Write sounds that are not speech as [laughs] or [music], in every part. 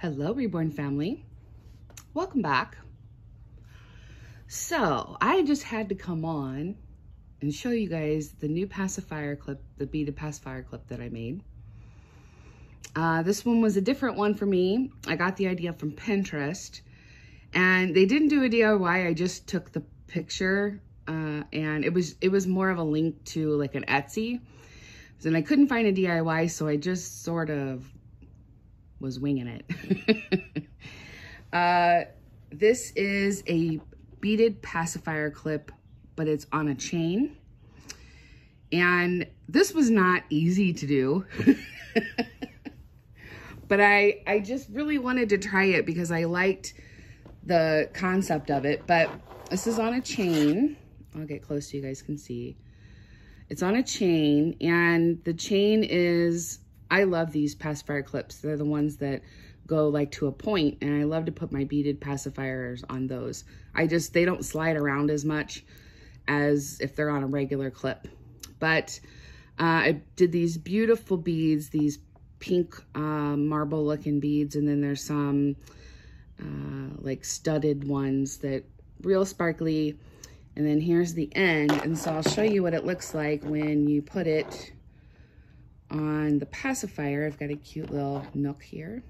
Hello, Reborn family. Welcome back. So, I just had to come on and show you guys the new pacifier clip, the beaded pacifier clip that I made. Uh, this one was a different one for me. I got the idea from Pinterest and they didn't do a DIY. I just took the picture uh, and it was it was more of a link to like an Etsy. And I couldn't find a DIY, so I just sort of was winging it. [laughs] uh, this is a beaded pacifier clip, but it's on a chain. And this was not easy to do. [laughs] but I, I just really wanted to try it because I liked the concept of it. But this is on a chain. I'll get close so you guys can see. It's on a chain and the chain is, I love these pacifier clips. They're the ones that go like to a point and I love to put my beaded pacifiers on those. I just, they don't slide around as much as if they're on a regular clip. But uh, I did these beautiful beads, these pink uh, marble looking beads and then there's some uh, like studded ones that real sparkly and then here's the end. And so I'll show you what it looks like when you put it on the pacifier. I've got a cute little NUK here.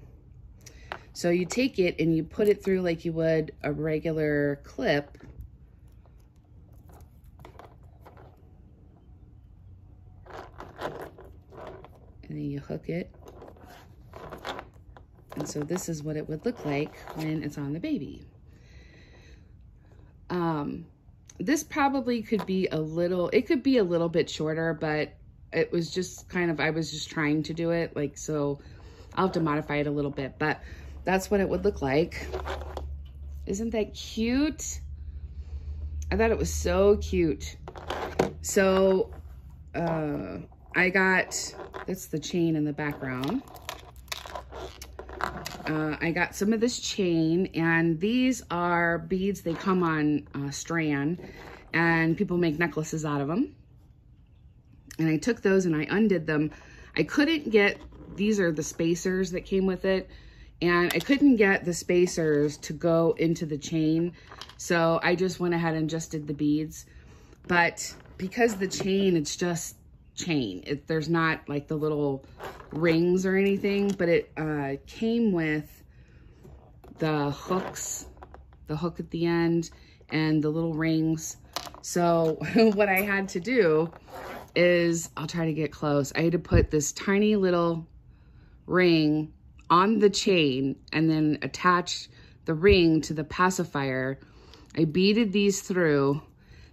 So you take it and you put it through like you would a regular clip. And then you hook it. And so this is what it would look like when it's on the baby. Um, this probably could be a little, it could be a little bit shorter, but it was just kind of, I was just trying to do it. Like, so I'll have to modify it a little bit, but that's what it would look like. Isn't that cute? I thought it was so cute. So, uh, I got, that's the chain in the background. Uh, I got some of this chain and these are beads. They come on uh, strand and people make necklaces out of them. And I took those and I undid them. I couldn't get, these are the spacers that came with it. And I couldn't get the spacers to go into the chain. So I just went ahead and just did the beads. But because the chain, it's just chain. It, there's not like the little rings or anything, but it uh, came with the hooks, the hook at the end and the little rings. So [laughs] what I had to do is, I'll try to get close. I had to put this tiny little ring on the chain and then attach the ring to the pacifier. I beaded these through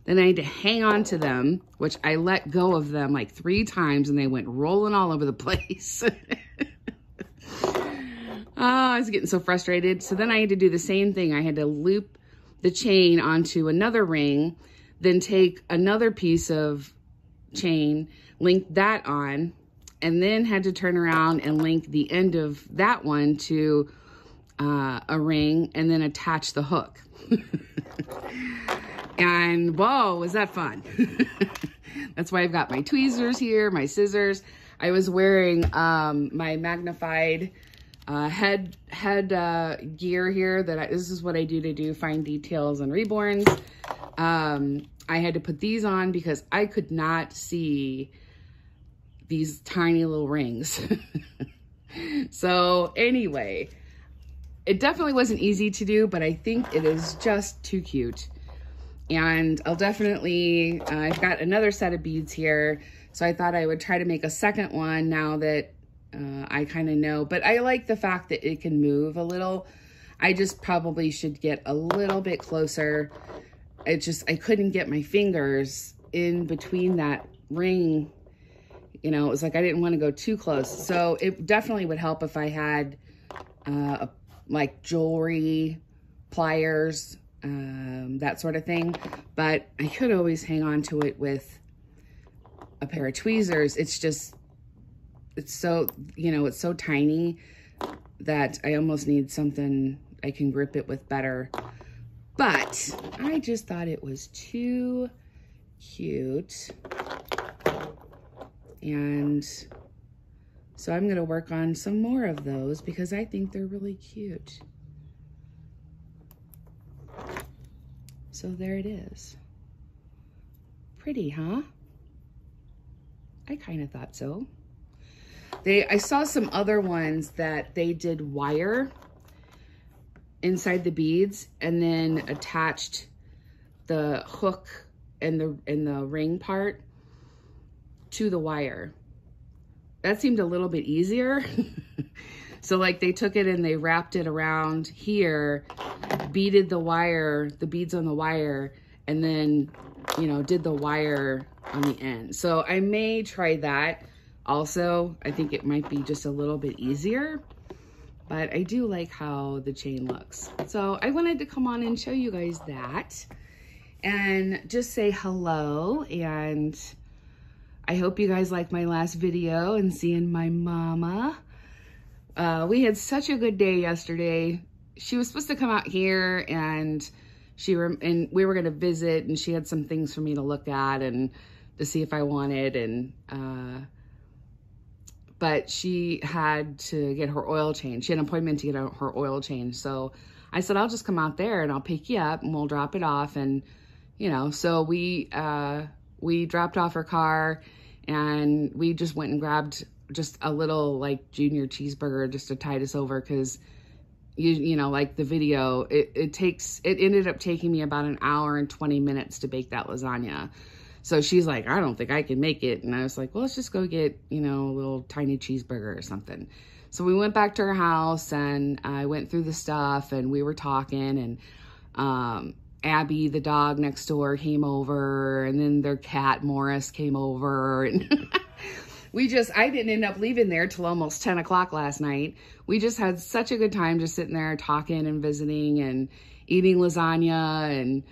then I had to hang on to them, which I let go of them like three times and they went rolling all over the place. oh, [laughs] I was getting so frustrated. So then I had to do the same thing. I had to loop the chain onto another ring, then take another piece of chain, link that on, and then had to turn around and link the end of that one to uh, a ring and then attach the hook. [laughs] And whoa, was that fun. [laughs] That's why I've got my tweezers here, my scissors. I was wearing um, my magnified uh, head head uh, gear here. That I, This is what I do to do fine details and reborns. Um, I had to put these on because I could not see these tiny little rings. [laughs] so anyway, it definitely wasn't easy to do, but I think it is just too cute and I'll definitely, uh, I've got another set of beads here. So I thought I would try to make a second one now that uh, I kind of know, but I like the fact that it can move a little. I just probably should get a little bit closer. It just, I couldn't get my fingers in between that ring. You know, it was like I didn't want to go too close. So it definitely would help if I had uh, like jewelry, pliers, um, that sort of thing. But I could always hang on to it with a pair of tweezers. It's just, it's so, you know, it's so tiny that I almost need something I can grip it with better. But I just thought it was too cute. And So I'm going to work on some more of those because I think they're really cute. So there it is. Pretty, huh? I kind of thought so. They, I saw some other ones that they did wire inside the beads and then attached the hook and the and the ring part to the wire. That seemed a little bit easier. [laughs] so like they took it and they wrapped it around here, beaded the wire, the beads on the wire, and then, you know, did the wire on the end. So I may try that also. I think it might be just a little bit easier but I do like how the chain looks. So I wanted to come on and show you guys that and just say hello and I hope you guys like my last video and seeing my mama. Uh, we had such a good day yesterday. She was supposed to come out here and she and we were going to visit and she had some things for me to look at and to see if I wanted and uh, but she had to get her oil changed. She had an appointment to get her oil changed. So I said, I'll just come out there and I'll pick you up and we'll drop it off. And, you know, so we, uh, we dropped off her car and we just went and grabbed just a little like junior cheeseburger just to tide us over. Cause you, you know, like the video, it, it takes, it ended up taking me about an hour and 20 minutes to bake that lasagna. So she's like, I don't think I can make it. And I was like, well, let's just go get, you know, a little tiny cheeseburger or something. So we went back to her house and I went through the stuff and we were talking and um, Abby, the dog next door, came over and then their cat, Morris, came over. And [laughs] we just, I didn't end up leaving there till almost 10 o'clock last night. We just had such a good time just sitting there talking and visiting and eating lasagna. And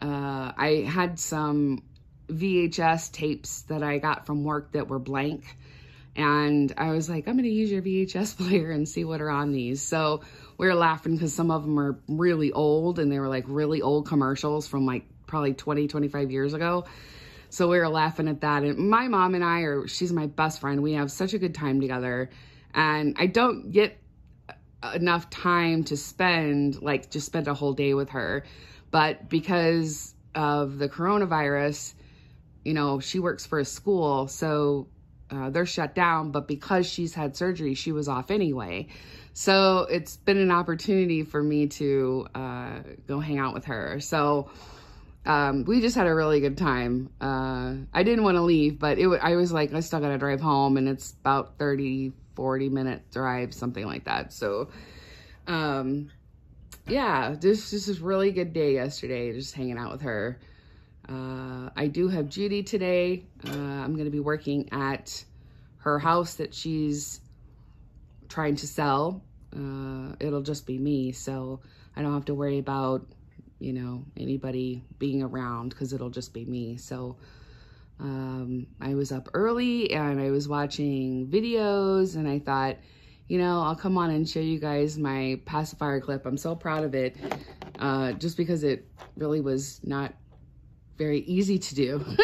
uh, I had some VHS tapes that I got from work that were blank. And I was like, I'm going to use your VHS [laughs] player and see what are on these. So we were laughing because some of them are really old and they were like really old commercials from like probably 20, 25 years ago. So we were laughing at that. And my mom and I are, she's my best friend. We have such a good time together. And I don't get enough time to spend, like just spend a whole day with her. But because of the coronavirus, you know, she works for a school, so uh, they're shut down, but because she's had surgery, she was off anyway. So it's been an opportunity for me to uh, go hang out with her. So um, we just had a really good time. Uh, I didn't want to leave, but it, I was like, I still got to drive home, and it's about 30, 40 minute drive, something like that. So, um, yeah, this, this is really good day yesterday, just hanging out with her. Uh, I do have Judy today. Uh, I'm going to be working at her house that she's trying to sell. Uh, it'll just be me, so I don't have to worry about, you know, anybody being around because it'll just be me. So um, I was up early and I was watching videos and I thought, you know, I'll come on and show you guys my pacifier clip. I'm so proud of it uh, just because it really was not very easy to do. [laughs]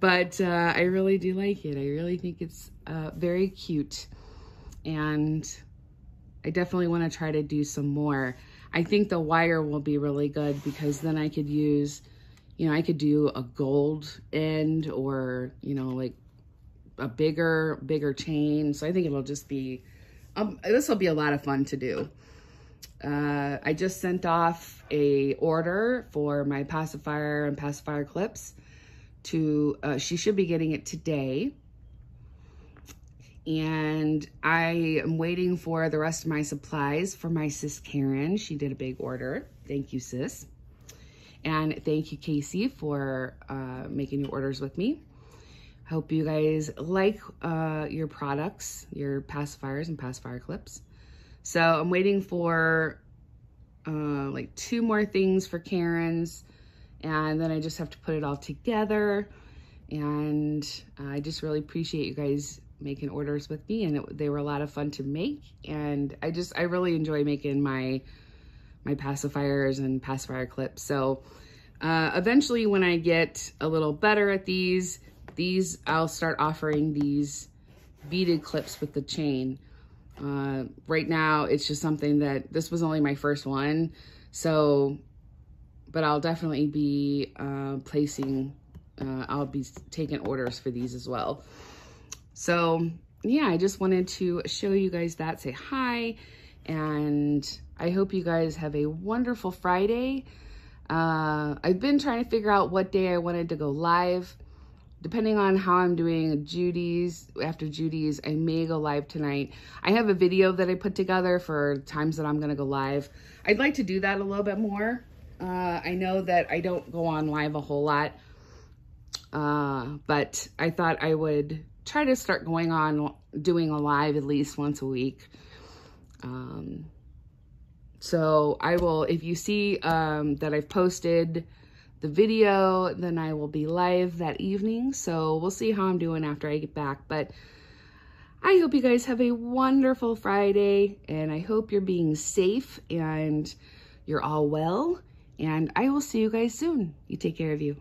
but uh, I really do like it. I really think it's uh, very cute. And I definitely want to try to do some more. I think the wire will be really good because then I could use, you know, I could do a gold end or, you know, like a bigger, bigger chain. So I think it'll just be, um, this will be a lot of fun to do. Uh, I just sent off a order for my pacifier and pacifier clips to, uh, she should be getting it today. And I am waiting for the rest of my supplies for my sis Karen. She did a big order. Thank you, sis. And thank you, Casey, for uh, making your orders with me. Hope you guys like uh, your products, your pacifiers and pacifier clips. So I'm waiting for uh, like two more things for Karen's and then I just have to put it all together. And I just really appreciate you guys making orders with me and it, they were a lot of fun to make. And I just, I really enjoy making my, my pacifiers and pacifier clips. So uh, eventually when I get a little better at these, these, I'll start offering these beaded clips with the chain. Uh, right now, it's just something that, this was only my first one. So, but I'll definitely be uh, placing, uh, I'll be taking orders for these as well. So yeah, I just wanted to show you guys that, say hi, and I hope you guys have a wonderful Friday. Uh, I've been trying to figure out what day I wanted to go live. Depending on how I'm doing Judy's, after Judy's, I may go live tonight. I have a video that I put together for times that I'm going to go live. I'd like to do that a little bit more. Uh, I know that I don't go on live a whole lot, uh, but I thought I would try to start going on doing a live at least once a week. Um, so I will, if you see um, that I've posted the video, then I will be live that evening. So we'll see how I'm doing after I get back. But I hope you guys have a wonderful Friday and I hope you're being safe and you're all well. And I will see you guys soon. You take care of you.